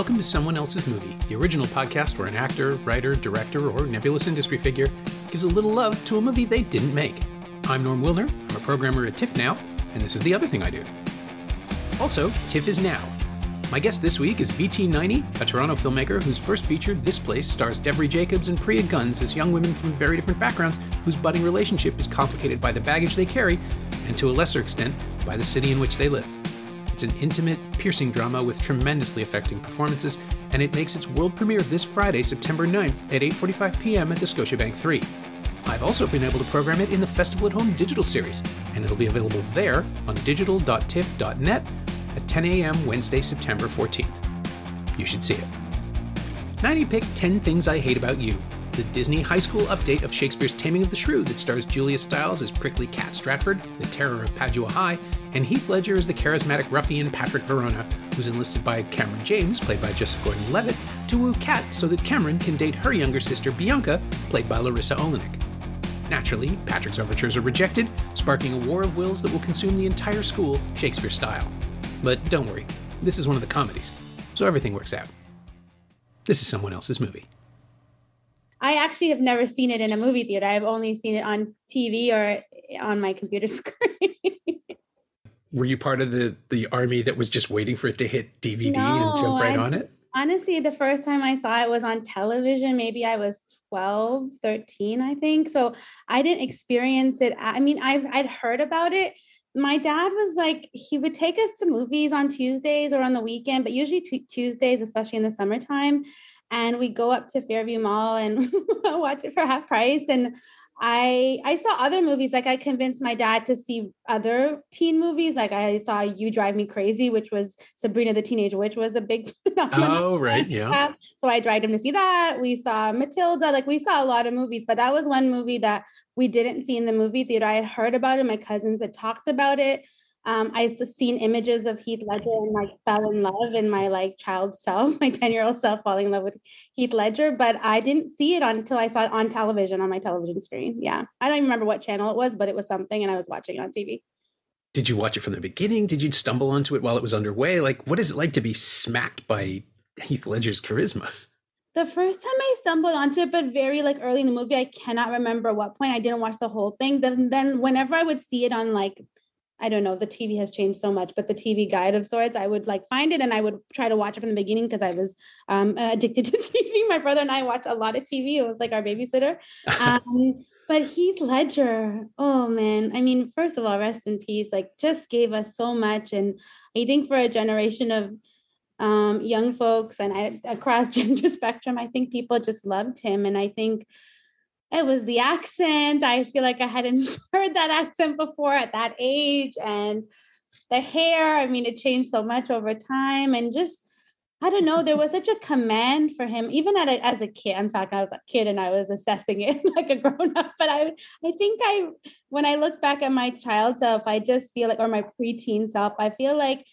Welcome to Someone Else's Movie, the original podcast where an actor, writer, director, or nebulous industry figure gives a little love to a movie they didn't make. I'm Norm Wilner, I'm a programmer at TIFF now, and this is the other thing I do. Also, TIFF is now. My guest this week is V.T. Nayani, a Toronto filmmaker whose first feature, This Place, stars Devery Jacobs and Priya Guns as young women from very different backgrounds whose budding relationship is complicated by the baggage they carry, and to a lesser extent, by the city in which they live. It's an intimate, piercing drama with tremendously affecting performances, and it makes its world premiere this Friday, September 9th at 8:45 p.m. at the Scotiabank 3. I've also been able to program it in the Festival at Home digital series, and it'll be available there on digital.tiff.net at 10 a.m. Wednesday, September 14th. You should see it. Nayani picked 10 Things I Hate About You, the Disney high school update of Shakespeare's Taming of the Shrew that stars Julia Stiles as prickly Kat Stratford, the terror of Padua High, and Heath Ledger is the charismatic ruffian Patrick Verona, who's enlisted by Cameron James, played by Joseph Gordon Levitt, to woo Kat so that Cameron can date her younger sister Bianca, played by Larisa Oleynik. Naturally, Patrick's overtures are rejected, sparking a war of wills that will consume the entire school, Shakespeare style. But don't worry, this is one of the comedies, so everything works out. This is someone else's movie. I actually have never seen it in a movie theater. I've only seen it on TV or on my computer screen. Were you part of the the army that was just waiting for it to hit DVD no, and jump right I, on it? Honestly, the first time I saw it was on television. Maybe I was 12, 13, I think. So I didn't experience it. I mean, I've I'd heard about it. My dad was like, he would take us to movies on Tuesdays or on the weekend, but usually t- Tuesdays, especially in the summertime and we go up to Fairview Mall and watch it for half price. And I I saw other movies. Like I convinced my dad to see other teen movies. Like I saw You Drive Me Crazy, which was Sabrina the Teenage Witch was a big. oh right, yeah. So I dragged him to see that. We saw Matilda. Like we saw a lot of movies, but that was one movie that we didn't see in the movie theater. I had heard about it. My cousins had talked about it um, I just seen images of Heath Ledger and like fell in love in my like child self, my 10 year old self falling in love with Heath Ledger, but I didn't see it until I saw it on television on my television screen. Yeah. I don't even remember what channel it was, but it was something and I was watching it on TV. Did you watch it from the beginning? Did you stumble onto it while it was underway? Like, what is it like to be smacked by Heath Ledger's charisma? The first time I stumbled onto it, but very like early in the movie, I cannot remember what point. I didn't watch the whole thing. Then, then whenever I would see it on like I don't know, the TV has changed so much, but the TV guide of sorts, I would like find it and I would try to watch it from the beginning because I was um, addicted to TV. My brother and I watched a lot of TV. It was like our babysitter. Um, but Heath Ledger, oh man, I mean, first of all, rest in peace. Like, just gave us so much, and I think for a generation of um, young folks and I, across gender spectrum, I think people just loved him, and I think it was the accent. I feel like I hadn't heard that accent before at that age. And the hair, I mean, it changed so much over time. And just, I don't know, there was such a command for him, even at a, as a kid. I'm talking, I was a kid and I was assessing it like a grown up. But I, I think I, when I look back at my child self, I just feel like, or my preteen self, I feel like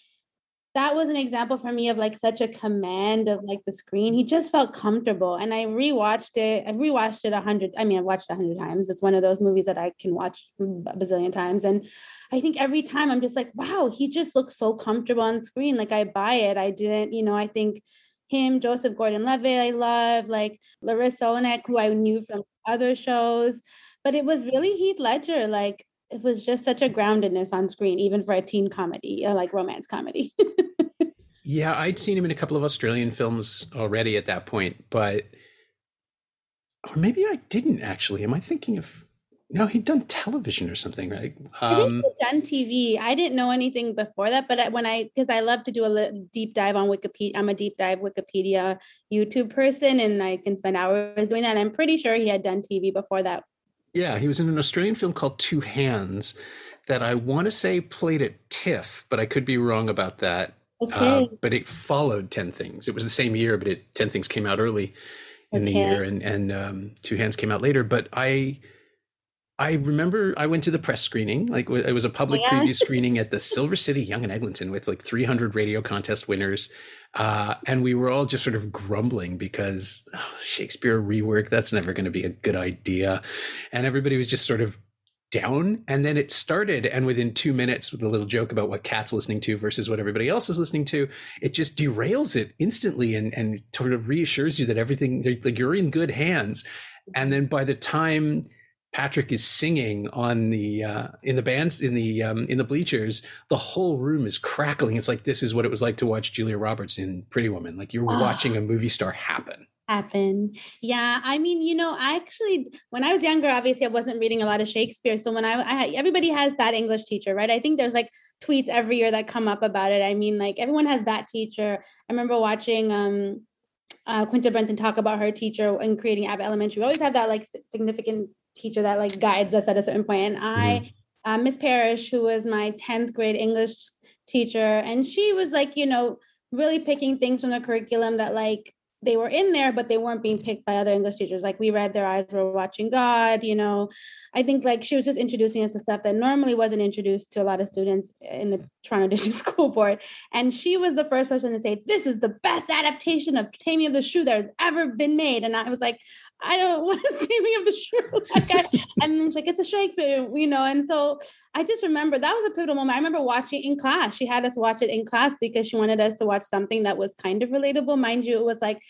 that was an example for me of like such a command of like the screen. He just felt comfortable. And I rewatched it. I've rewatched it a hundred. I mean, I've watched a hundred times. It's one of those movies that I can watch a bazillion times. And I think every time I'm just like, wow, he just looks so comfortable on screen. Like I buy it. I didn't, you know, I think him, Joseph Gordon-Levitt, I love, like Larisa Oleynik, who I knew from other shows. But it was really Heath Ledger. Like it was just such a groundedness on screen, even for a teen comedy, uh, like romance comedy. yeah, I'd seen him in a couple of Australian films already at that point, but or maybe I didn't actually. Am I thinking of? No, he'd done television or something, right? Um, I think um, he'd done TV. I didn't know anything before that, but when I because I love to do a deep dive on Wikipedia. I'm a deep dive Wikipedia YouTube person, and I can spend hours doing that. And I'm pretty sure he had done TV before that yeah, he was in an Australian film called Two Hands that I want to say played at TIFF, but I could be wrong about that. Okay. Uh, but it followed 10 Things. It was the same year, but it 10 Things came out early in okay. the year and, and um, Two Hands came out later. But I I remember I went to the press screening, like it was a public yeah. preview screening at the Silver City Yonge and Eglinton with like 300 radio contest winners. Uh, and we were all just sort of grumbling because oh, Shakespeare rework, that's never going to be a good idea. And everybody was just sort of down and then it started and within two minutes with a little joke about what Kat's listening to versus what everybody else is listening to it just derails it instantly and and sort of reassures you that everything like you're in good hands and then by the time Patrick is singing on the uh, in the bands in the um, in the bleachers, the whole room is crackling. It's like this is what it was like to watch Julia Roberts in Pretty Woman. Like you're oh. watching a movie star happen happen. Yeah, I mean, you know, I actually when I was younger, obviously I wasn't reading a lot of Shakespeare. So when I, I everybody has that English teacher, right? I think there's like tweets every year that come up about it. I mean, like everyone has that teacher. I remember watching um uh, Quinta Brunson talk about her teacher and creating Abbott Elementary. We always have that like significant teacher that like guides us at a certain point. And I, mm-hmm. uh, Miss Parrish, who was my 10th grade English teacher, and she was like, you know, really picking things from the curriculum that like they were in there, but they weren't being picked by other English teachers. Like we read Their Eyes Were Watching God, you know. I think like she was just introducing us to stuff that normally wasn't introduced to a lot of students in the Toronto District School Board. And she was the first person to say, This is the best adaptation of Taming of the Shrew that has ever been made. And I was like, I don't want to Taming of the. Like I, and then she's like, It's a Shakespeare, you know. And so I just remember that was a pivotal moment. I remember watching in class. She had us watch it in class because she wanted us to watch something that was kind of relatable. Mind you, it was like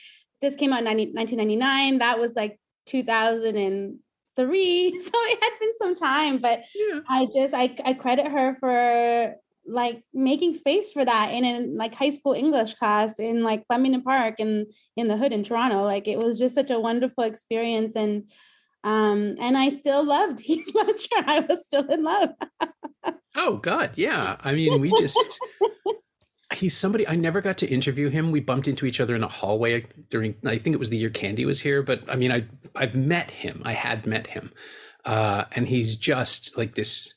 this came out in 90, 1999. That was like 2003. So it had been some time, but yeah. I just I, I credit her for like making space for that in in like high school English class in like Flemingdon Park and in the hood in Toronto. Like it was just such a wonderful experience and um and I still loved Heath Ledger. I was still in love. oh God, yeah. I mean, we just he's somebody I never got to interview him. We bumped into each other in a hallway during I think it was the year Candy was here, but I mean I I've met him. I had met him. Uh and he's just like this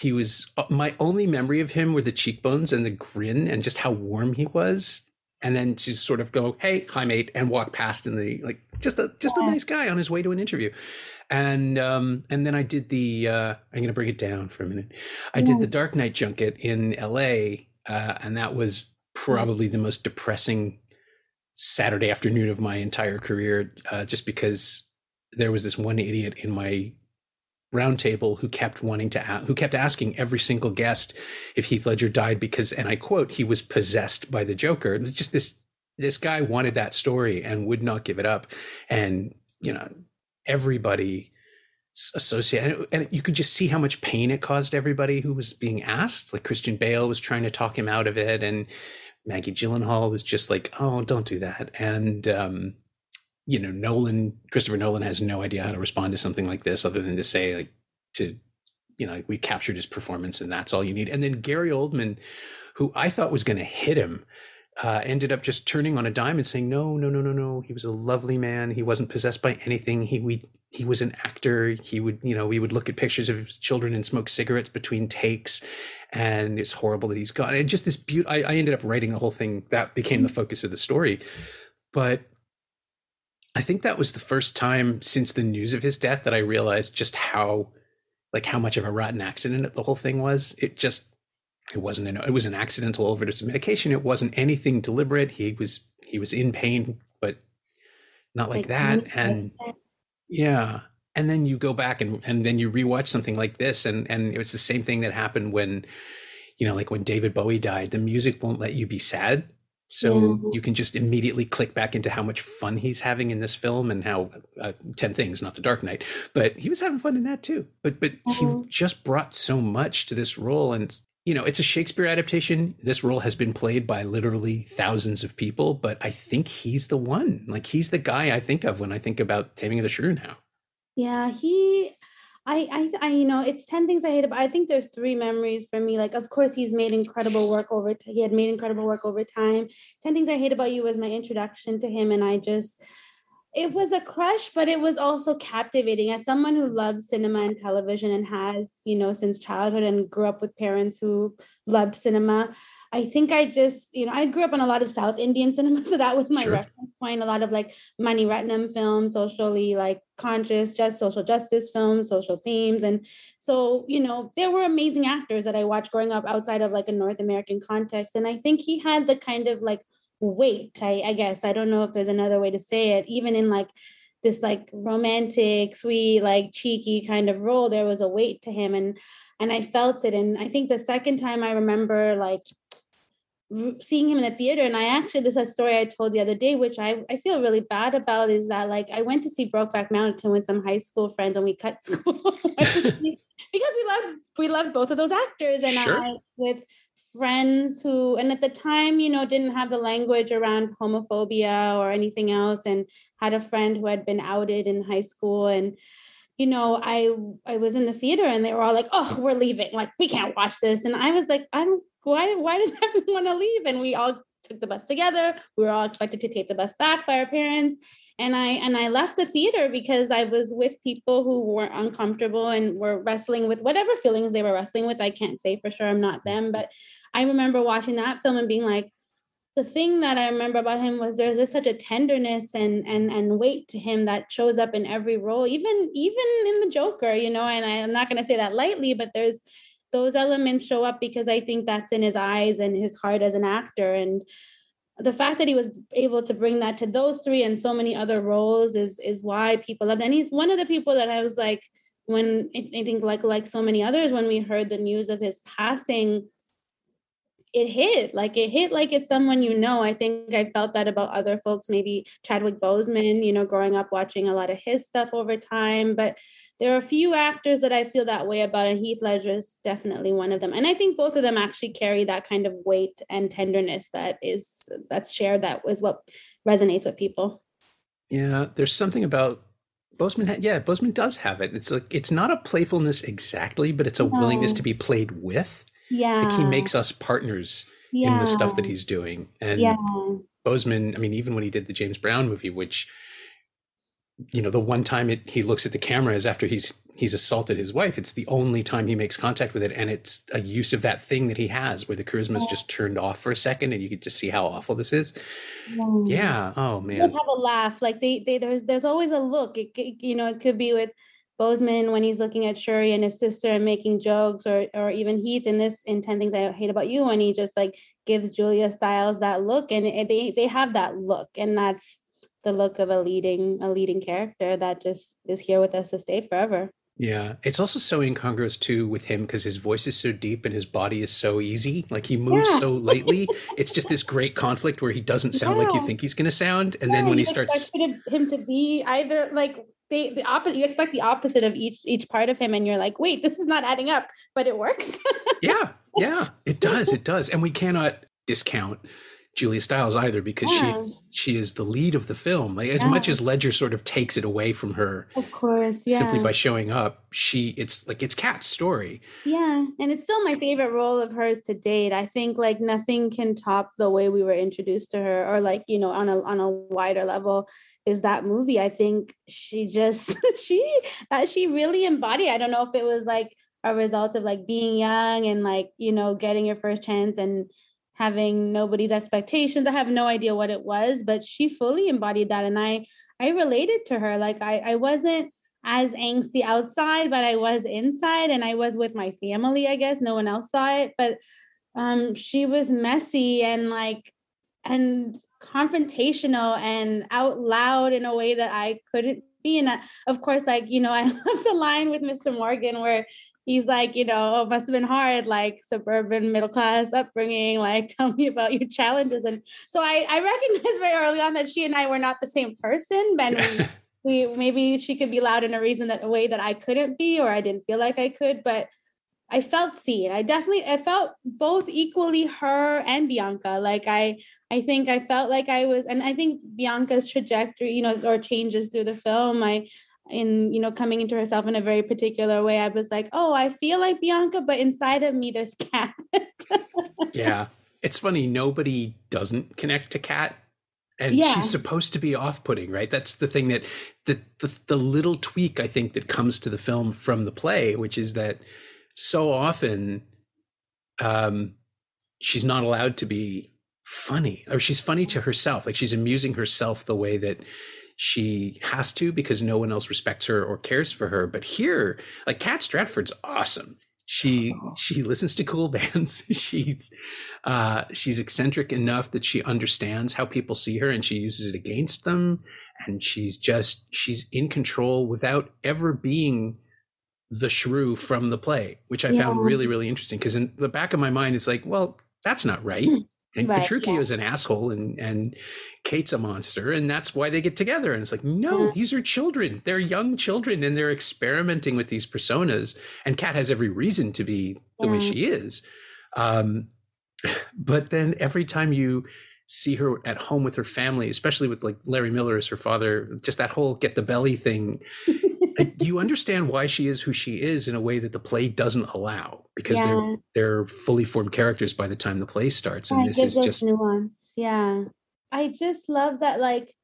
he was uh, my only memory of him were the cheekbones and the grin and just how warm he was. And then just sort of go hey hi mate and walk past in the like just a just a nice guy on his way to an interview. And um and then i did the uh i'm gonna bring it down for a minute. I did the dark knight junket in la uh, and that was probably the most depressing Saturday afternoon of my entire career, uh, just because there was this one idiot in my roundtable who kept wanting to who kept asking every single guest if Heath Ledger died because, and I quote, he was possessed by the Joker. It's just this this guy wanted that story and would not give it up, and you know everybody associated and you could just see how much pain it caused everybody who was being asked. Like christian bale was trying to talk him out of it and maggie gyllenhaal was just like oh don't do that. And um, you know nolan christopher nolan has no idea how to respond to something like this other than to say like to you know like we captured his performance and that's all you need and then gary oldman who i thought was going to hit him uh, ended up just turning on a dime and saying, "No, no, no, no, no. He was a lovely man. He wasn't possessed by anything. He we he was an actor. He would, you know, we would look at pictures of his children and smoke cigarettes between takes, and it's horrible that he's gone. And just this beauty. I, I ended up writing the whole thing. That became the focus of the story, but." I think that was the first time since the news of his death that I realized just how, like, how much of a rotten accident the whole thing was. It just it wasn't an it was an accidental overdose of medication. It wasn't anything deliberate. He was he was in pain, but not like, like that. And yeah. And then you go back and and then you rewatch something like this, and and it was the same thing that happened when, you know, like when David Bowie died. The music won't let you be sad, so yeah. you can just immediately click back into how much fun he's having in this film and how uh, 10 things, not the Dark Knight, but he was having fun in that too. But but uh-huh. he just brought so much to this role and you know, it's a Shakespeare adaptation. This role has been played by literally thousands of people, but I think he's the one. Like he's the guy I think of when I think about Taming of the Shrew now. Yeah, he I, I, I, you know, it's 10 things I hate about. I think there's three memories for me. Like, of course, he's made incredible work over, t- he had made incredible work over time. 10 things I hate about you was my introduction to him. And I just, it was a crush, but it was also captivating. As someone who loves cinema and television and has, you know, since childhood and grew up with parents who loved cinema, I think I just, you know, I grew up on a lot of South Indian cinema. So that was my sure. reference point. A lot of like Mani Ratnam films, socially like conscious, just social justice films, social themes. And so, you know, there were amazing actors that I watched growing up outside of like a North American context. And I think he had the kind of like weight I, I guess i don't know if there's another way to say it even in like this like romantic, sweet, like cheeky kind of role, there was a weight to him. And and I felt it. And I think the second time I remember like seeing him in the theater and i actually this is a story i told the other day which i, I feel really bad about is that like i went to see brokeback mountain with some high school friends and we cut school because we loved we loved both of those actors and sure. i with friends who and at the time you know didn't have the language around homophobia or anything else and had a friend who had been outed in high school. And you know i i was in the theater and they were all like oh we're leaving. Like we can't watch this. And i was like i don't why why does everyone want to leave? And we all took the bus together. We were all expected to take the bus back by our parents and i and i left the theater because i was with people who were uncomfortable and were wrestling with whatever feelings they were wrestling with i can't say for sure i'm not them but i remember watching that film and being like the thing that i remember about him was there's just such a tenderness and and and weight to him that shows up in every role even even in the joker you know and i'm not going to say that lightly but there's those elements show up because I think that's in his eyes and his heart as an actor. And the fact that he was able to bring that to those three and so many other roles is is why people love. And he's one of the people that I was like, when I think like like so many others, when we heard the news of his passing, it hit like it hit like it's someone you know. I think I felt that about other folks, maybe Chadwick Boseman, you know, growing up watching a lot of his stuff over time. But there are a few actors that I feel that way about, and Heath Ledger is definitely one of them. And I think both of them actually carry that kind of weight and tenderness that is that's shared. That is what resonates with people. Yeah, there's something about Boseman. Yeah, Boseman does have it. It's like it's not a playfulness exactly, but it's a no. willingness to be played with. Yeah, like he makes us partners yeah. in the stuff that he's doing. And yeah. Boseman, I mean, even when he did the James Brown movie, which you know the one time it, he looks at the camera is after he's he's assaulted his wife. It's the only time he makes contact with it. And it's a use of that thing that he has where the charisma is just turned off for a second and you can just see how awful this is. Yeah, yeah. oh man. you have a laugh. Like they, they there's there's always a look. It, you know it could be with Boseman when he's looking at Shuri and his sister and making jokes, or or even Heath in this in Ten Things I Hate About You when he just like gives Julia Stiles that look, and it, they they have that look, and that's the look of a leading a leading character that just is here with us to stay forever. Yeah, it's also so incongruous too with him because his voice is so deep and his body is so easy. Like he moves yeah. so lightly. it's just this great conflict where he doesn't sound yeah. like you think he's going to sound, and yeah, then when he starts, him to be either like they the opposite. You expect the opposite of each each part of him, and you're like, wait, this is not adding up, but it works. yeah, yeah, it does, it does, and we cannot discount Julia Stiles either because yeah. she she is the lead of the film. Like as yeah. much as Ledger sort of takes it away from her, of course, yeah, simply by showing up, she it's like it's Kat's story. Yeah, and it's still my favorite role of hers to date. I think like nothing can top the way we were introduced to her, or like you know on a on a wider level, is that movie. I think she just she that she really embodied. I don't know if it was like a result of like being young and like you know getting your first chance and having nobody's expectations. I have no idea what it was, but she fully embodied that. And I I related to her. Like I, I wasn't as angsty outside, but I was inside and I was with my family, I guess. No one else saw it. But um she was messy and like and confrontational and out loud in a way that I couldn't be. And of course, like, you know, I love the line with Mr. Morgan where he's like, you know, oh, must have been hard, like suburban middle class upbringing. Like, tell me about your challenges. And so I, I recognized very early on that she and I were not the same person. But we, we maybe she could be loud in a reason that a way that I couldn't be, or I didn't feel like I could. But I felt seen. I definitely I felt both equally her and Bianca. Like I I think I felt like I was and I think Bianca's trajectory, you know, or changes through the film. I in you know coming into herself in a very particular way i was like oh i feel like bianca but inside of me there's Kat. Yeah. It's funny nobody doesn't connect to Kat and yeah. she's supposed to be off-putting right? That's the thing that the, the the little tweak i think that comes to the film from the play which is that so often um she's not allowed to be funny or she's funny to herself like she's amusing herself the way that she has to because no one else respects her or cares for her. But here, like Kat Stratford's awesome. she she listens to cool bands. she's uh, she's eccentric enough that she understands how people see her and she uses it against them. And she's just she's in control without ever being the shrew from the play, which I yeah. found really really interesting. Because in the back of my mind, it's like, well, that's not right. And right, Petruchio yeah. is an asshole and and Kate's a monster, and that's why they get together. And it's like, no, yeah. these are children. They're young children, and they're experimenting with these personas. And Kat has every reason to be the yeah. way she is. Um, but then every time you see her at home with her family, especially with like Larry Miller as her father, just that whole get the belly thing, you understand why she is who she is in a way that the play doesn't allow because yeah. they're they're fully formed characters by the time the play starts and this is just nuance yeah i just love that like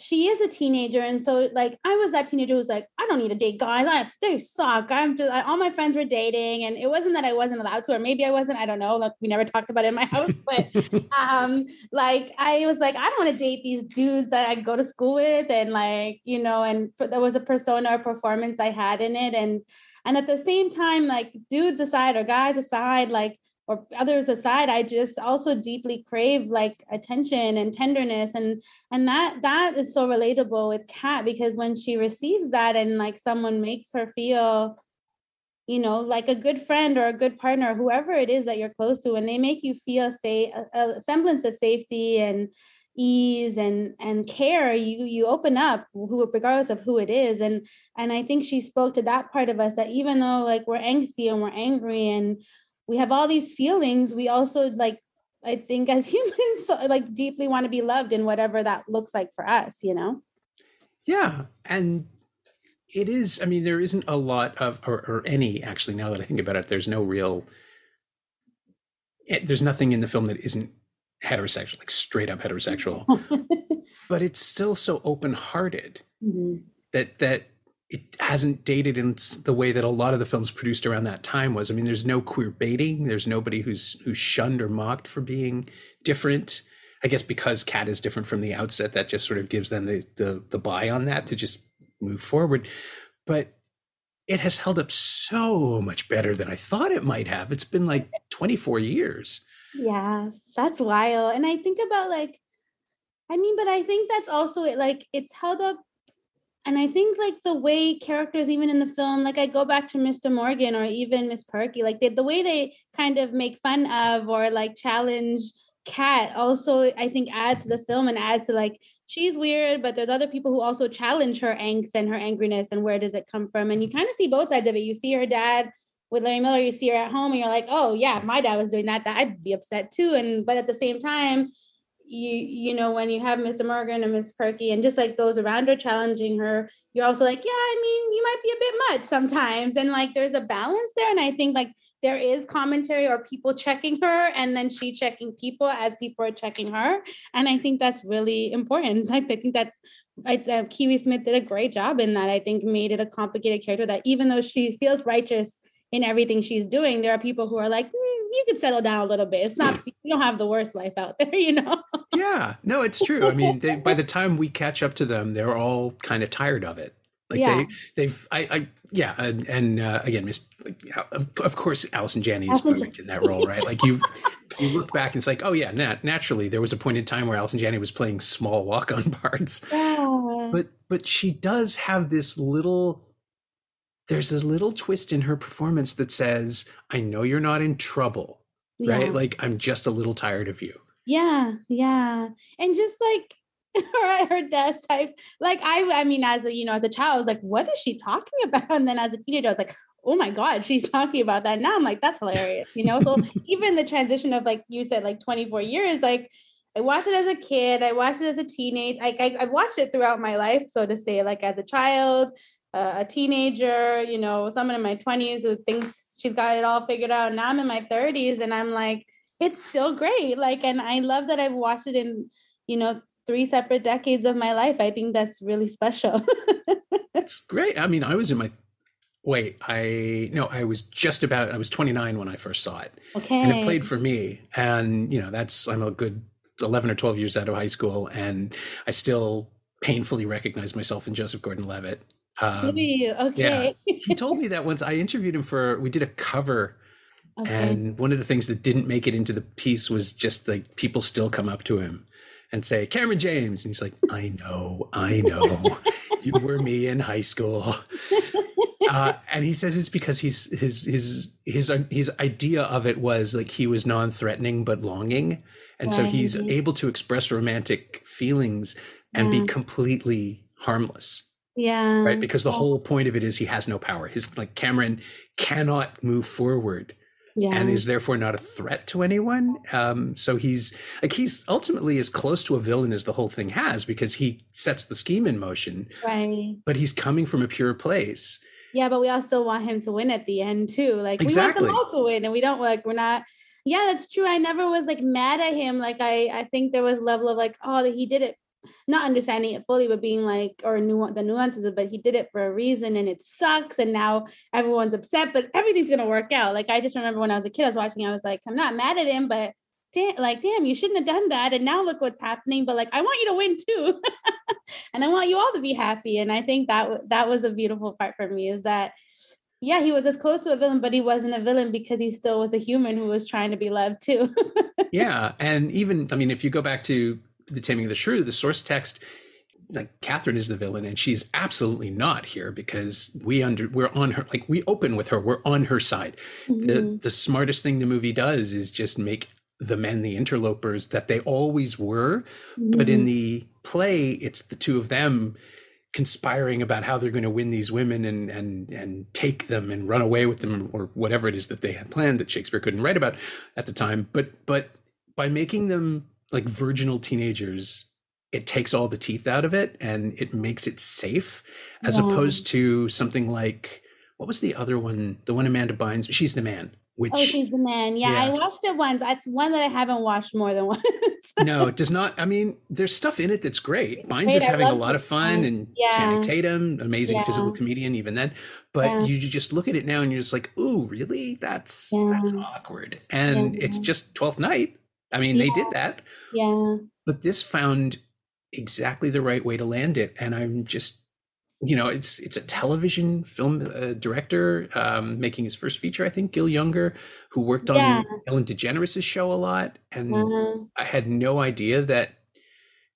she is a teenager and so like i was that teenager who's like i don't need to date guys i they suck i'm just I, all my friends were dating and it wasn't that i wasn't allowed to or maybe i wasn't i don't know like we never talked about it in my house but um like i was like i don't want to date these dudes that i go to school with and like you know and there was a persona or performance i had in it and and at the same time like dudes aside or guys aside like or others aside i just also deeply crave like attention and tenderness. And and that that is so relatable with kat because when she receives that and like someone makes her feel you know like a good friend or a good partner whoever it is that you're close to and they make you feel say a, a semblance of safety and ease and and care you you open up who regardless of who it is. And and i think she spoke to that part of us that even though like we're angsty and we're angry and we have all these feelings we also like i think as humans like deeply want to be loved in whatever that looks like for us you know? Yeah and it is i mean there isn't a lot of or, or any actually now that i think about it there's no real eh, there's nothing in the film that isn't heterosexual like straight up heterosexual but it's still so open-hearted mm-hmm. that that it hasn't dated in the way that a lot of the films produced around that time was. I mean, there's no queer baiting. There's nobody who's who's shunned or mocked for being different. I guess because Kat is different from the outset, that just sort of gives them the the the buy on that to just move forward. But it has held up so much better than I thought it might have. It's been like 24 years. Yeah, that's wild. And I think about like, I mean, but I think that's also it. Like, it's held up and I think like the way characters, even in the film, like I go back to Mr. Morgan or even Miss Perky, like they, the way they kind of make fun of or like challenge Kat also I think adds to the film and adds to like she's weird, but there's other people who also challenge her angst and her angriness and where does it come from? And you kind of see both sides of it. You see her dad with Larry Miller, you see her at home and you're like, oh yeah, my dad was doing that, that I'd be upset too. And but at the same time, you you know when you have Mr. Morgan and Miss Perky and just like those around her challenging her, you're also like, yeah, I mean, you might be a bit much sometimes, and like there's a balance there, and I think like there is commentary or people checking her, and then she checking people as people are checking her, and I think that's really important. Like I think that's I uh, Kiwi Smith did a great job in that. I think made it a complicated character that even though she feels righteous in everything she's doing, there are people who are like, mm, you could settle down a little bit. It's not you don't have the worst life out there, you know. yeah, no, it's true. I mean, they, by the time we catch up to them, they're all kind of tired of it. Like yeah. they, they've, I, I, yeah, and, and uh, again, Miss, of, of course, Allison Janney is perfect in that role, right? Like you, you look back and it's like, oh yeah, nat- naturally, there was a point in time where Allison Janney was playing small walk-on parts, yeah. but but she does have this little there's a little twist in her performance that says, I know you're not in trouble, yeah. right? Like, I'm just a little tired of you. Yeah, yeah. And just like her at her desk type, like I I mean, as a you know, as a child, I was like, what is she talking about? And then as a teenager, I was like, oh my God, she's talking about that. Now I'm like, that's hilarious, you know? So even the transition of like you said, like 24 years, like I watched it as a kid, I watched it as a teenage, like I, I watched it throughout my life, so to say, like as a child, a teenager, you know, someone in my 20s who thinks she's got it all figured out. Now I'm in my 30s and I'm like, it's still great. Like, and I love that I've watched it in, you know, three separate decades of my life. I think that's really special. that's great. I mean, I was in my wait, I no, I was just about I was 29 when I first saw it. Okay. And it played for me. And you know, that's I'm a good 11 or 12 years out of high school and I still painfully recognize myself in Joseph Gordon-Levitt Um, you? Okay. Yeah. he told me that once. I interviewed him for. We did a cover. Okay. And one of the things that didn't make it into the piece was just like people still come up to him and say, Cameron James. And he's like, I know, I know. you were me in high school. Uh, and he says it's because he's his his his his idea of it was like he was non-threatening but longing, and right. so he's able to express romantic feelings and yeah. be completely harmless. Yeah. Right. Because the whole point of it is he has no power. His like Cameron cannot move forward yeah. and is therefore not a threat to anyone. Um, so he's like he's ultimately as close to a villain as the whole thing has because he sets the scheme in motion. Right. But he's coming from a pure place. Yeah, but we also want him to win at the end too. Like exactly. we want them all to win, and we don't like we're not. Yeah, that's true. I never was like mad at him. Like I, I think there was level of like, oh, he did it not understanding it fully, but being like, or nu- the nuances of, but he did it for a reason and it sucks. And now everyone's upset, but everything's going to work out. Like, I just remember when I was a kid, I was watching, I was like, I'm not mad at him, but damn, like, damn, you shouldn't have done that. And now look what's happening. But like, I want you to win too. and I want you all to be happy. And I think that, that was a beautiful part for me is that, yeah, he was as close to a villain, but he wasn't a villain because he still was a human who was trying to be loved too. yeah. And even, I mean, if you go back to the Taming of the Shrew, the source text, like Catherine is the villain, and she's absolutely not here because we under we're on her like we open with her, we're on her side. Mm-hmm. The the smartest thing the movie does is just make the men the interlopers that they always were, mm-hmm. but in mm-hmm. the play, it's the two of them conspiring about how they're going to win these women and and and take them and run away with them or whatever it is that they had planned that Shakespeare couldn't write about at the time. But but by making them like virginal teenagers it takes all the teeth out of it and it makes it safe as yeah. opposed to something like what was the other one? The one amanda bynes she's the man which oh she's the man. Yeah, yeah. i watched it once. That's one that i haven't watched more than once. No it does not i mean there's stuff in it that's great. Bynes great, is having a lot of fun and yeah. channing tatum amazing yeah. physical comedian even then but you just look at it now and you're just like ooh really? That's that's awkward. And it's just 12th night I mean, yeah. they did that. Yeah. But this found exactly the right way to land it, and I'm just, you know, it's it's a television film uh, director um, making his first feature. I think Gil Junger, who worked on yeah. Ellen DeGeneres' show a lot, and uh-huh. I had no idea that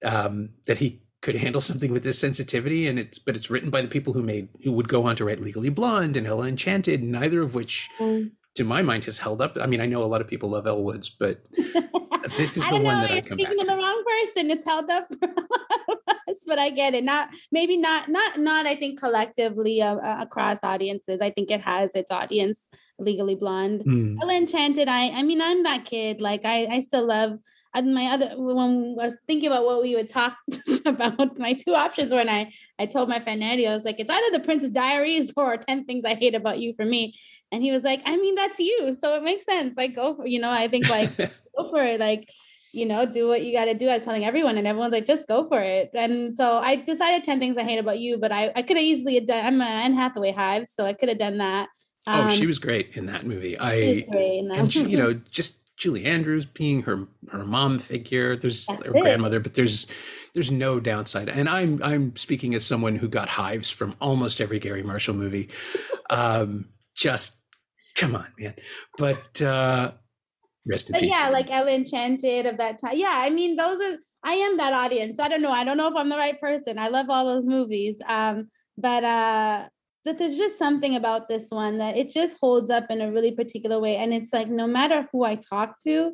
um, that he could handle something with this sensitivity and it's but it's written by the people who made who would go on to write legally blonde and ella enchanted neither of which mm. to my mind has held up i mean i know a lot of people love Elle Woods but this is the one know, that I come speaking back to the wrong person. It's held up for a lot of us, but I get it. Not maybe not not not. I think collectively uh, uh, across audiences, I think it has its audience. Legally Blonde, mm. Ella Enchanted. I I mean, I'm that kid. Like I I still love. And my other when I was thinking about what we would talk about, my two options when I I told my friend Andy, I was like, it's either the Princess Diaries or Ten Things I Hate About You for me. And he was like, I mean, that's you, so it makes sense. Like, go for you know. I think like go for it. Like, you know, do what you got to do. I was telling everyone, and everyone's like, just go for it. And so I decided 10 things I hate about you, but I, I could have easily done, I'm Anne Hathaway hive, so I could have done that. Um, oh, she um, was great in that movie. I, and she, you know, just Julie Andrews being her her mom figure. There's That's her it. grandmother, but there's there's no downside. And I'm I'm speaking as someone who got hives from almost every Garry Marshall movie. Um, just come on, man. But uh, Rest in but peace. Yeah, like Ella Enchanted of that time. Yeah, I mean, those are. I am that audience. I don't know. I don't know if I'm the right person. I love all those movies. Um, but uh, that there's just something about this one that it just holds up in a really particular way. And it's like no matter who I talk to,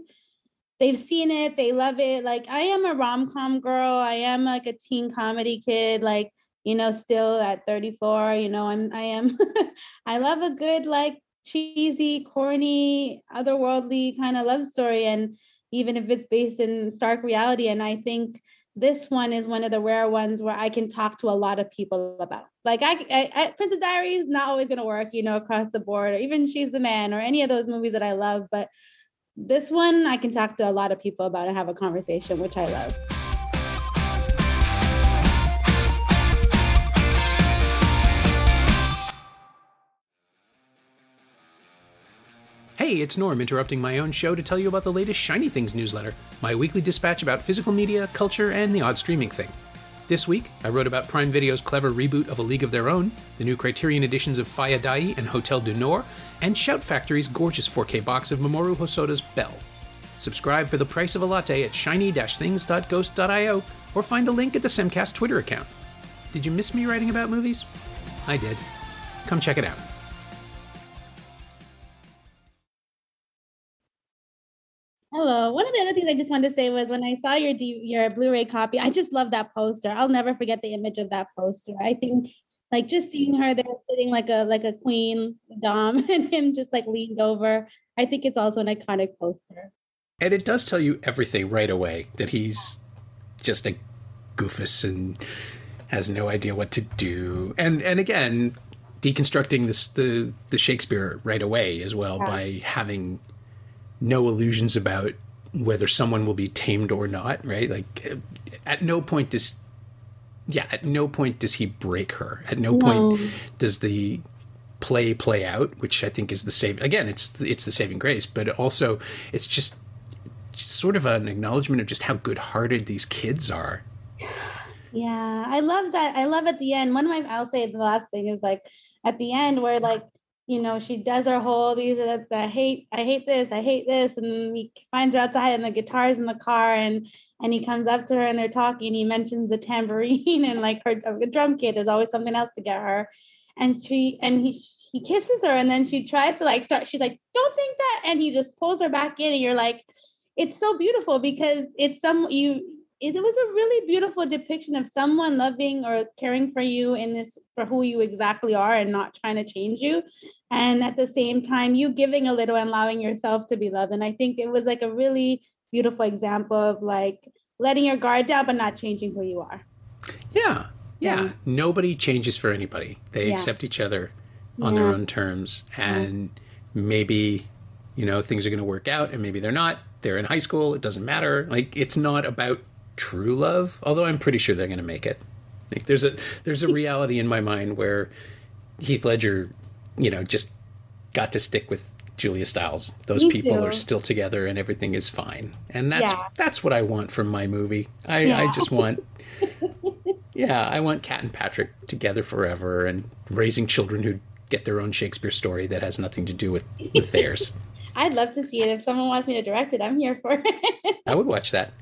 they've seen it, they love it. Like I am a rom com girl. I am like a teen comedy kid. Like you know, still at 34. You know, I'm. I am. I love a good like cheesy, corny, otherworldly kind of love story. And even if it's based in stark reality. And I think this one is one of the rare ones where I can talk to a lot of people about. Like I, I, I Princess Diaries not always going to work, you know, across the board, or even She's the Man, or any of those movies that I love. But this one I can talk to a lot of people about and have a conversation, which I love. Hey, it's Norm interrupting my own show to tell you about the latest Shiny Things newsletter, my weekly dispatch about physical media, culture, and the odd streaming thing. This week, I wrote about Prime Video's clever reboot of A League of Their Own, the new Criterion editions of Faya Dayi and Hotel du Nord, and Shout Factory's gorgeous 4K box of Mamoru Hosoda's Belle. Subscribe for the price of a latte at shiny-things.ghost.io or find a link at the Semcast Twitter account. Did you miss me writing about movies? I did. Come check it out. Hello. One of the other things I just wanted to say was when I saw your D- your Blu-ray copy, I just love that poster. I'll never forget the image of that poster. I think like just seeing her there sitting like a like a queen dom and him just like leaned over. I think it's also an iconic poster. And it does tell you everything right away that he's just a goofus and has no idea what to do. And and again, deconstructing this the the Shakespeare right away as well yeah. by having no illusions about whether someone will be tamed or not, right? Like at no point does yeah, at no point does he break her. At no, no. point does the play play out, which I think is the same again, it's it's the saving grace, but also it's just, just sort of an acknowledgement of just how good-hearted these kids are. Yeah, I love that. I love at the end. One of my I'll say the last thing is like at the end where like you know, she does her whole these are the, the hate, I hate this, I hate this, and he finds her outside and the guitar's in the car and and he comes up to her and they're talking. He mentions the tambourine and like her drum kit. There's always something else to get her, and she and he he kisses her and then she tries to like start. She's like, "Don't think that," and he just pulls her back in, and you're like, it's so beautiful because it's some you it was a really beautiful depiction of someone loving or caring for you in this for who you exactly are and not trying to change you. And at the same time you giving a little and allowing yourself to be loved. And i think it was like a really beautiful example of like letting your guard down but not changing who you are. Yeah. Yeah, yeah. nobody changes for anybody. They yeah. accept each other on yeah. their own terms. And maybe you know things are going to work out and maybe they're not. They're in high school. It doesn't matter. Like it's not about true love although i'm pretty sure they're going to make it like there's a there's a reality in my mind where heath ledger you know, just got to stick with Julia Stiles. Those Me people too. are still together and everything is fine. And that's yeah. that's what I want from my movie. I, yeah. I just want Yeah, I want Kat and Patrick together forever and raising children who get their own Shakespeare story that has nothing to do with, with theirs. I'd love to see it. If someone wants me to direct it, I'm here for it. I would watch that.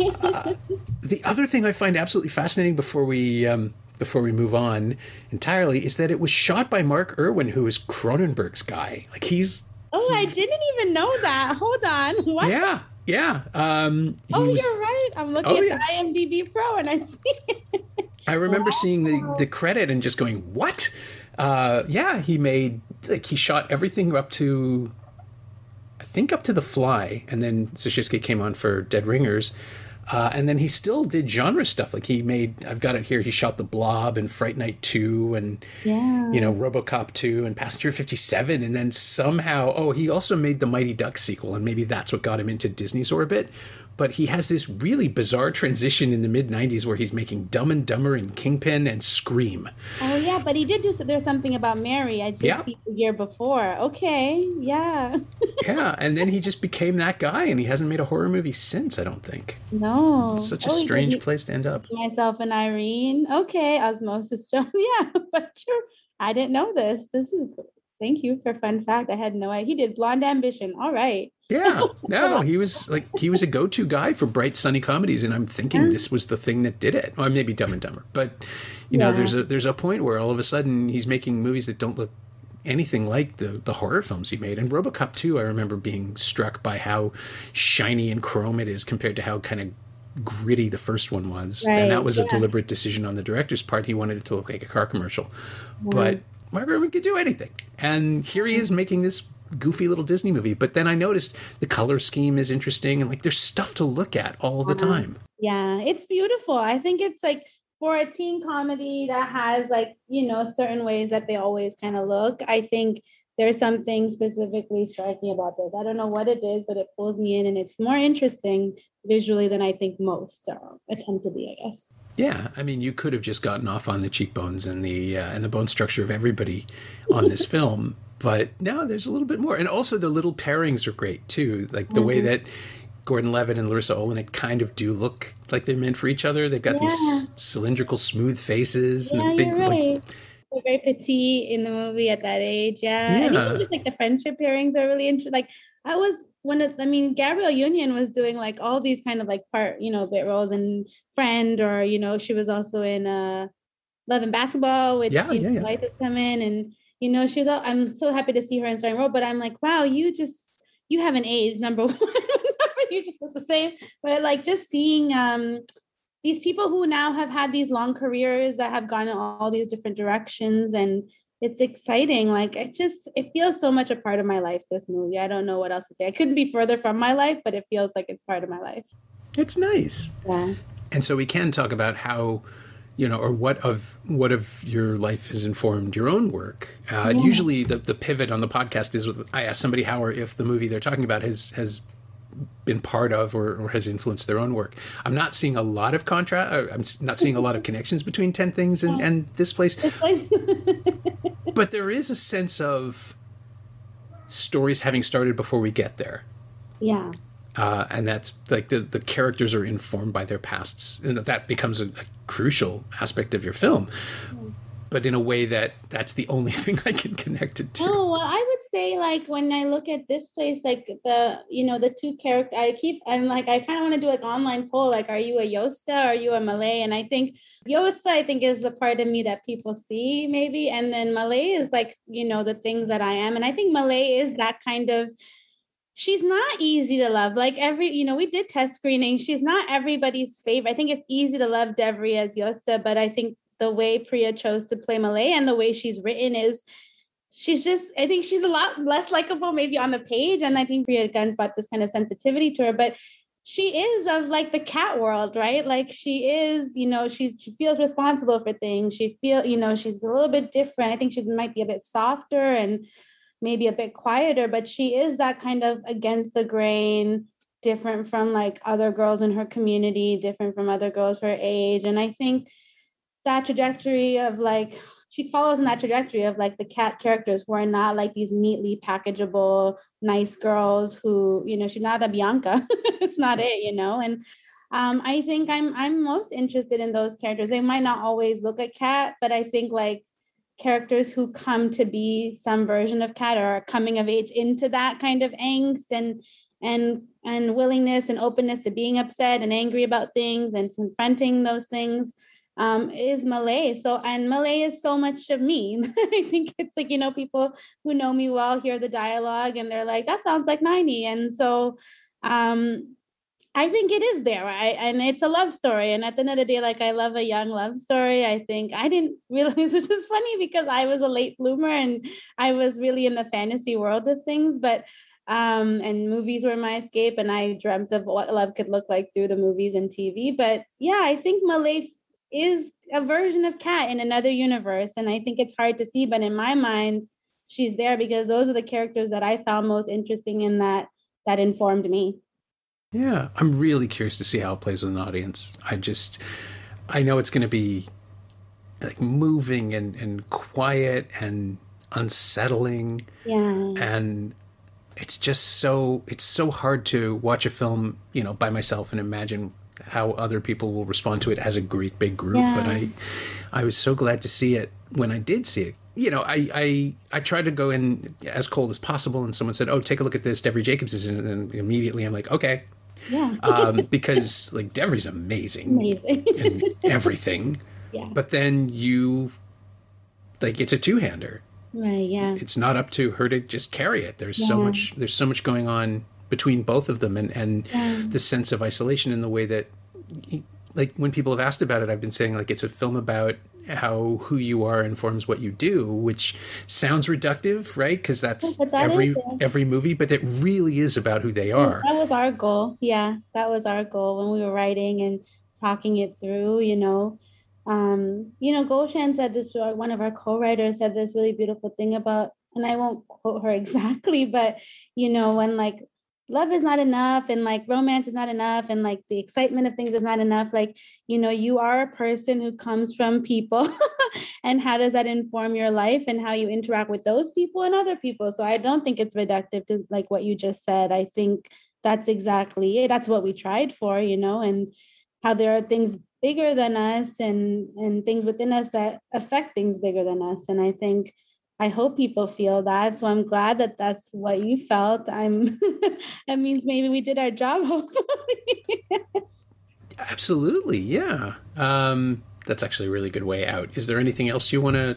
Uh, the other thing I find absolutely fascinating before we um, before we move on entirely is that it was shot by Mark Irwin, who is Cronenberg's guy. Like he's. Oh, he, I didn't even know that. Hold on. What? Yeah, yeah. Um, oh, was, you're right. I'm looking oh, at yeah. IMDb Pro and I see. It. I remember wow. seeing the the credit and just going, "What?" Uh, yeah, he made like he shot everything up to, think up to The Fly, and then Suschitzky came on for Dead Ringers. Uh, and then he still did genre stuff. Like he made, I've got it here. He shot The Blob and Fright Night 2 and, yeah. you know, Robocop 2 and Passenger 57. And then somehow, oh, he also made the Mighty Ducks sequel. And maybe that's what got him into Disney's orbit but he has this really bizarre transition in the mid 90s where he's making Dumb and Dumber and Kingpin and Scream. Oh, yeah, but he did do so, there's something about Mary. I just yeah. see the year before. Okay, yeah. yeah, and then he just became that guy and he hasn't made a horror movie since, I don't think. No. It's such a oh, strange place to end up. Myself and Irene. Okay, Osmosis Jones. Yeah, but sure. I didn't know this. This is Thank you for fun fact. I had no idea. He did Blonde Ambition. All right. Yeah. No, he was like he was a go-to guy for bright sunny comedies and I'm thinking this was the thing that did it. Well, maybe Dumb and Dumber. But you know, there's a there's a point where all of a sudden he's making movies that don't look anything like the the horror films he made. And RoboCop 2, I remember being struck by how shiny and chrome it is compared to how kind of gritty the first one was. Right. And that was yeah. a deliberate decision on the director's part. He wanted it to look like a car commercial. But Irwin could do anything. And here he is mm. making this goofy little Disney movie. But then I noticed the color scheme is interesting and like there's stuff to look at all the uh-huh. time. Yeah, it's beautiful. I think it's like for a teen comedy that has like, you know, certain ways that they always kind of look. I think there's something specifically striking about this. I don't know what it is, but it pulls me in and it's more interesting visually than I think most uh, attempt to be, I guess. Yeah, I mean, you could have just gotten off on the cheekbones and the uh, and the bone structure of everybody on this film, but now there's a little bit more, and also the little pairings are great too. Like the mm-hmm. way that Gordon Levitt and Larisa Oleynik kind of do look like they're meant for each other. They've got Yeah. these cylindrical, smooth faces Yeah, and big, you're like, right. They're very petite in the movie at that age. Yeah. And Yeah. even just like the friendship pairings are really interesting. Like I was when it, I mean Gabrielle Union was doing like all these kind of like part, you know, bit roles and friend or you know, she was also in uh Love and Basketball with Yeah, Steve yeah, yeah. Blythe has come in and you know, she's all, I'm so happy to see her in starring role, but I'm like, wow, you just you haven't aged, number one. you just look the same. But like just seeing um these people who now have had these long careers that have gone in all these different directions and it's exciting like it just it feels so much a part of my life this movie i don't know what else to say i couldn't be further from my life but it feels like it's part of my life it's nice. yeah And so we can talk about how, you know, or what of what of your life has informed your own work. Uh, Yeah. Usually, the the pivot on the podcast is with I ask somebody how or if the movie they're talking about has has been part of or, or has influenced their own work. I'm not seeing a lot of contrast. I'm not seeing a lot of connections between Ten Things and, and this place, but there is a sense of stories having started before we get there. yeah uh, and that's like the the characters are informed by their pasts, and that becomes a, a crucial aspect of your film. But in a way that that's the only thing I can connect it to. Oh well, I would say like when I look at this place, like the you know the two character, I keep I'm like I kind of want to do like online poll, like are you a Yosta or are you a Malai? And I think Yosta I think is the part of me that people see maybe, and then Malai is like you know the things that I am, and I think Malai is that kind of. She's not easy to love. Like every, you know, we did test screening. She's not everybody's favorite. I think it's easy to love Devery as Yosta, but I think the way Priya chose to play Malai and the way she's written is she's just I think she's a lot less likable maybe on the page. And I think Priya Guns brought this kind of sensitivity to her, but she is of like the Kat world, right? Like she is, you know, she's she feels responsible for things. She feel, you know, she's a little bit different. I think she might be a bit softer and maybe a bit quieter, but she is that kind of against the grain, different from like other girls in her community, different from other girls her age. And I think that trajectory of like she follows in that trajectory of like the Kat characters who are not like these neatly packageable nice girls who you know she's not a bianca. It's not it you know? And um, i think i'm i'm most interested in those characters. They might not always look like Kat but i think like characters who come to be some version of Kat or are coming of age into that kind of angst and and and willingness and openness to being upset and angry about things and confronting those things um, is Malai. So, and Malai is so much of me. I think it's like, you know, people who know me well hear the dialogue and they're like, that sounds like 90. And so, um, I think it is there, right? And it's a love story. And at the end of the day, like I love a young love story. I think I didn't realize, which is funny because I was a late bloomer and I was really in the fantasy world of things. But um, and movies were my escape, and I dreamt of what love could look like through the movies and TV. But yeah, I think Malai is a version of Kat in another universe, and I think it's hard to see. But in my mind, she's there because those are the characters that I found most interesting in that that informed me. Yeah, I'm really curious to see how it plays with an audience. I just, I know it's going to be like moving and, and quiet and unsettling. Yeah. And it's just so, it's so hard to watch a film, you know, by myself and imagine how other people will respond to it as a great big group. Yeah. But I, I was so glad to see it when I did see it. You know, I, I I tried to go in as cold as possible, and someone said, "Oh, take a look at this. Devery Jacobs is in it," and immediately I'm like, "Okay," Yeah. um, because like Devery's amazing Amazing. in everything. yeah. But then you like it's a two hander. Right. Yeah. It's not up to her to just carry it. There's so much there's so much going on between both of them and and Yeah. the sense of isolation in the way that like when people have asked about it I've been saying like it's a film about how who you are informs what you do which sounds reductive right because that's that every every movie but it really is about who they are That was our goal. Yeah, that was our goal when we were writing and talking it through. You know, um, you know, Golshan said this. One of our co-writers said this really beautiful thing about, and I won't quote her exactly, but you know, when like love is not enough and like romance is not enough and like the excitement of things is not enough like you know you are a person who comes from people and how does that inform your life and how you interact with those people and other people so i don't think it's reductive to like what you just said i think that's exactly it. That's what we tried for, you know, and how there are things bigger than us and and things within us that affect things bigger than us. And I think I hope people feel that. So I'm glad that that's what you felt. I'm that means maybe we did our job hopefully. Absolutely. Yeah. Um that's actually a really good way out. Is there anything else you want to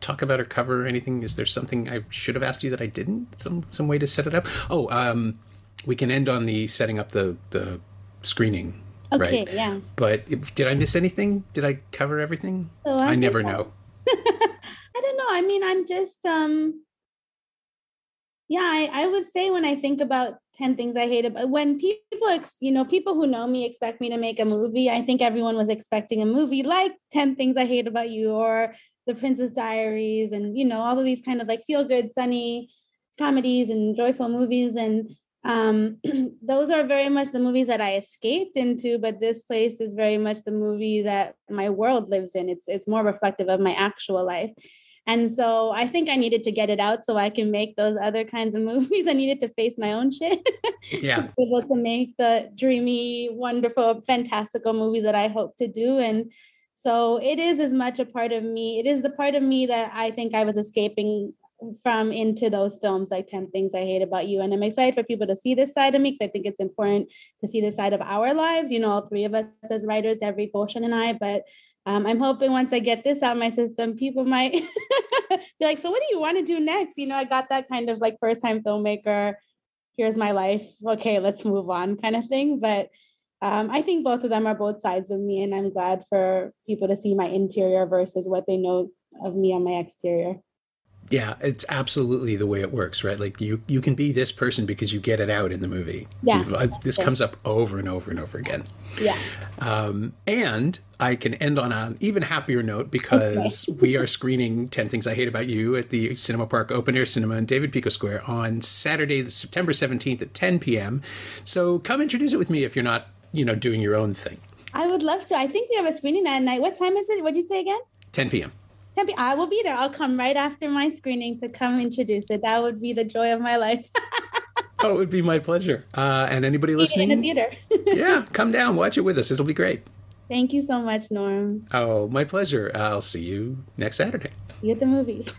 talk about or cover anything? Is there something I should have asked you that I didn't? Some some way to set it up? Oh, um, we can end on the setting up the the screening. Okay, right? yeah. But did I miss anything? Did I cover everything? Oh, I, I never know. I don't know. I mean, I'm just um yeah, I, I would say when I think about 10 things I hate about when people, ex, you know, people who know me expect me to make a movie, I think everyone was expecting a movie like 10 Things I Hate About You or The Princess Diaries and, you know, all of these kind of like feel good, sunny comedies and joyful movies. And um, those are very much the movies that I escaped into, but this place is very much the movie that my world lives in. It's, it's more reflective of my actual life. And so I think I needed to get it out so I can make those other kinds of movies. I needed to face my own shit. Yeah. to be able to make the dreamy, wonderful, fantastical movies that I hope to do. And so it is as much a part of me. It is the part of me that I think I was escaping from into those films like 10 things i hate about you and i'm excited for people to see this side of me because i think it's important to see this side of our lives you know all three of us as writers every Golshan and i but um, i'm hoping once i get this out of my system people might be like so what do you want to do next? You know i got that kind of like first time filmmaker here's my life. Okay let's move on kind of thing but um, I think both of them are both sides of me, and I'm glad for people to see my interior versus what they know of me on my exterior yeah it's absolutely the way it works right? Like you you can be this person because you get it out in the movie. Yeah. This yeah. comes up over and over and over again. Yeah. Um, and i can end on an even happier note because okay. we are screening 10 things i hate about you at the cinema park open air cinema in David Pecaut Square on saturday september 17th at 10 p.m so come introduce it with me if you're not you know doing your own thing. I would love to. I think we have a screening that night. What time is it? What did you say again? 10 p.m Tempe, I will be there. I'll come right after my screening to come introduce it. That would be the joy of my life. oh, it would be my pleasure. Uh, and anybody listening, in the theater. yeah, come down, watch it with us. It'll be great. Thank you so much, Norm. Oh, my pleasure. I'll see you next Saturday. See you at the movies.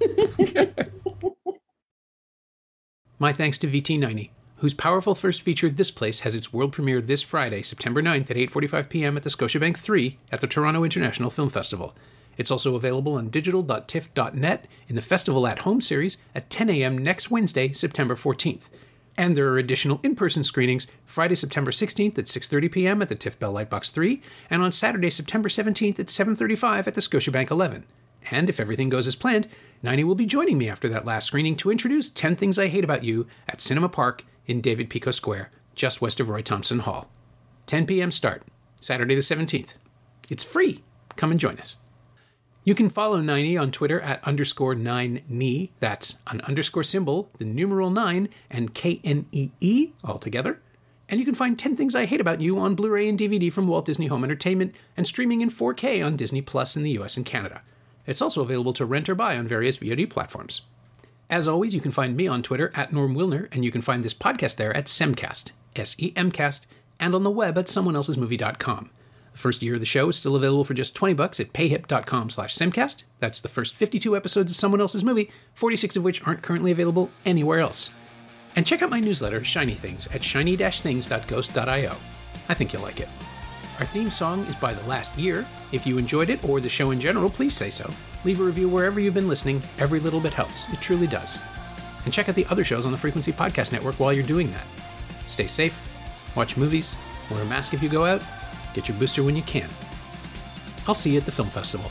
my thanks to V.T. Nayani, whose powerful first feature, This Place, has its world premiere this Friday, September 9th at 8.45 p.m. at the Scotiabank 3 at the Toronto International Film Festival. It's also available on digital.tiff.net in the Festival at Home series at 10 a.m. next Wednesday, September 14th. And there are additional in-person screenings Friday, September 16th at 6:30 p.m. at the TIFF Bell Lightbox 3, and on Saturday, September 17th at 7:35 at the Scotiabank 11. And if everything goes as planned, Nayani will be joining me after that last screening to introduce 10 Things I Hate About You at Cinema Park in David Pecaut Square, just west of Roy Thomson Hall. 10 p.m. start, Saturday the 17th. It's free. Come and join us. You can follow Nayani on Twitter at underscore 9knee. That's an underscore symbol, the numeral 9, and K N E E all together. And you can find 10 Things I Hate About You on Blu ray and DVD from Walt Disney Home Entertainment and streaming in 4K on Disney Plus in the US and Canada. It's also available to rent or buy on various VOD platforms. As always, you can find me on Twitter at Norm Wilner, and you can find this podcast there at Semcast, S E M Cast, and on the web at someoneelsesmovie.com. The first year of the show is still available for just 20 bucks at payhip.com slash semcast. That's the first 52 episodes of someone else's movie, 46 of which aren't currently available anywhere else. And check out my newsletter, Shiny Things, at shiny-things.ghost.io. I think you'll like it. Our theme song is by The Last Year. If you enjoyed it or the show in general, please say so. Leave a review wherever you've been listening. Every little bit helps. It truly does. And check out the other shows on the Frequency Podcast Network while you're doing that. Stay safe, watch movies, wear a mask if you go out, Get your booster when you can. I'll see you at the film festival.